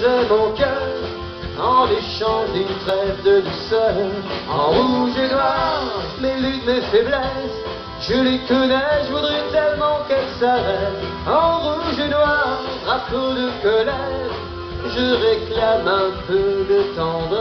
Mon cœur en échange d'une trêve de douceur. En rouge et noir, mes luttes, mes faiblesses, je les connais, je voudrais tellement qu'elles s'arrêtent. En rouge et noir, drapeau de colère, je réclame un peu de tendresse.